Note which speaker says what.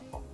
Speaker 1: Oh.